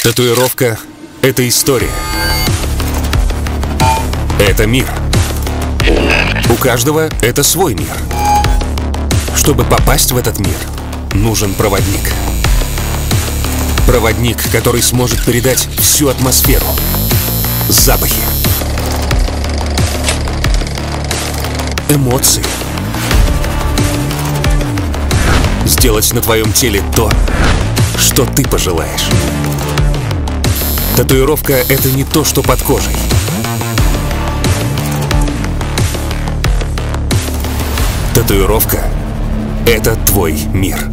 Татуировка — это история. Это мир. У каждого это свой мир. Чтобы попасть в этот мир, нужен проводник. Проводник, который сможет передать всю атмосферу, запахи, эмоции. Сделать на твоем теле то, что ты пожелаешь. Татуировка — это не то, что под кожей. Татуировка — это твой мир.